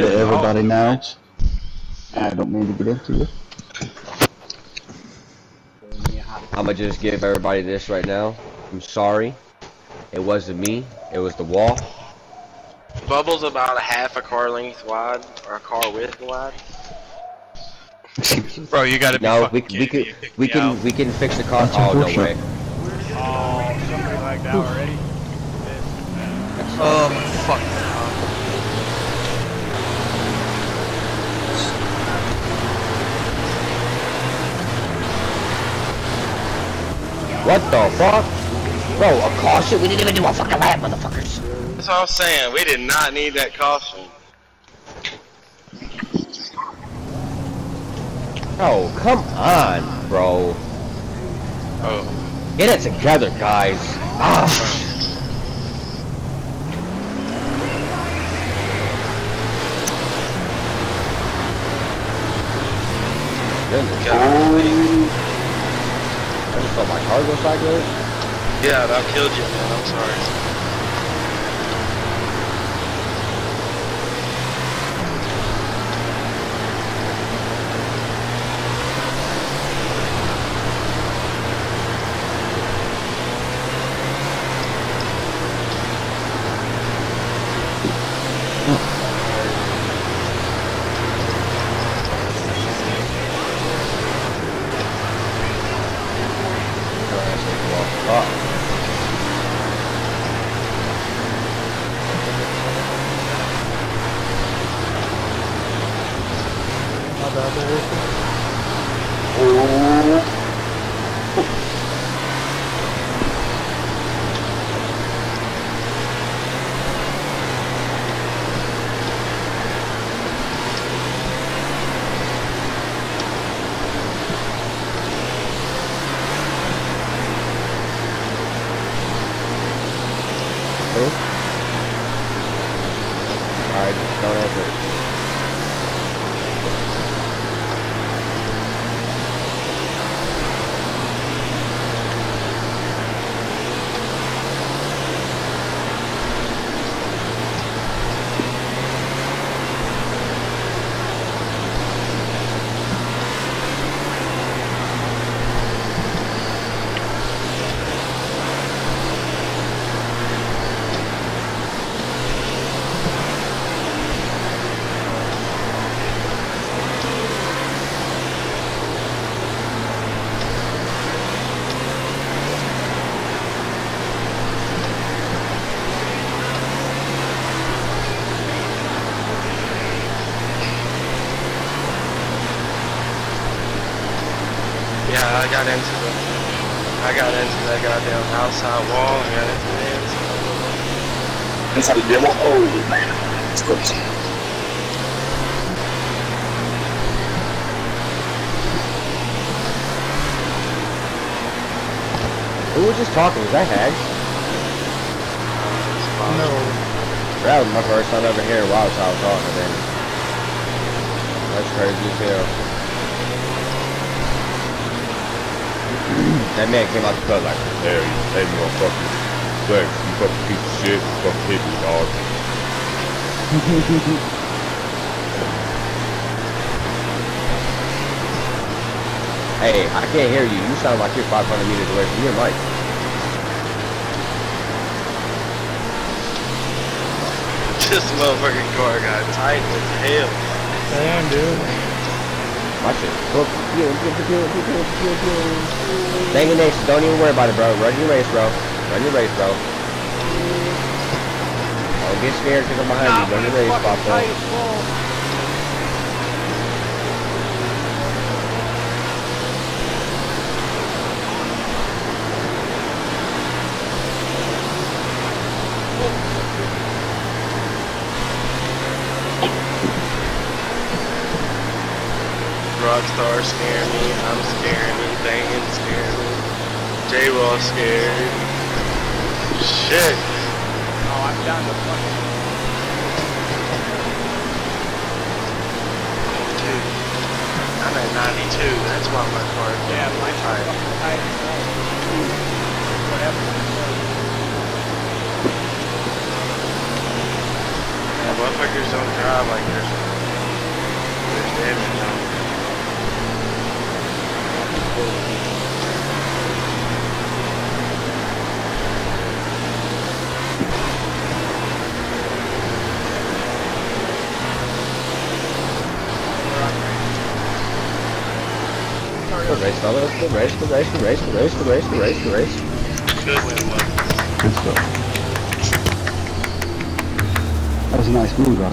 to everybody know. I don't mean to get into it. I'ma just give everybody this right now. I'm sorry. It wasn't me. It was the wall. Bubble's about a half a car length wide, or a car width wide. Bro, you gotta be No, fucking we kidding we me. could You we can out. we can fix the car. That's Oh no unfortunate. way. Oh, somebody lagged out already. Oh my fucking god. What the fuck? Bro, a caution? We didn't even do a fucking lap, motherfuckers. That's all I'm saying. We did not need that caution. Oh, come on, bro. Oh, Get it together, guys. Ah. I finished all my cargo cycles. Yeah, that killed you, man. I'm sorry. There. Alright, don't answer Yeah, I got into the, I got into that goddamn outside wall. I got into the inside. That's how the demo. Oh man, it's crazy. Who was just talking? Was that Hags? No. That was my first time ever hearing Wild Child talking, man. That's crazy as hell. That man came out the cut like, Hell, you hey motherfucker. Flex, you fucking piece of shit. You fucking hit me, dog. hey, I can't hear you. You sound like you're 500 meters away from your mic. This motherfucking car got tight as hell. Damn, dude. Watch it. Boom. Pew, pew, pew, pew, pew, pew, pew. Dang Nation. Don't even worry about it, bro. Run your race, bro. Run your race, bro. Don't get scared because I'm behind you. Run your race, Papa. Rockstar scaring me. I'm scaring me. Banging scaring me. J-Wall scared. Shit. Oh, I'm down to fucking. I'm at 92. That's why my car is Yeah, my tight. fucking tight as. Whatever. Man, motherfuckers don't drive like there's, there's damage on them. Good race, fellas. Good race, good race, good race, good race, good race, good race, good race. Good win. Good stuff. That was a nice move, right?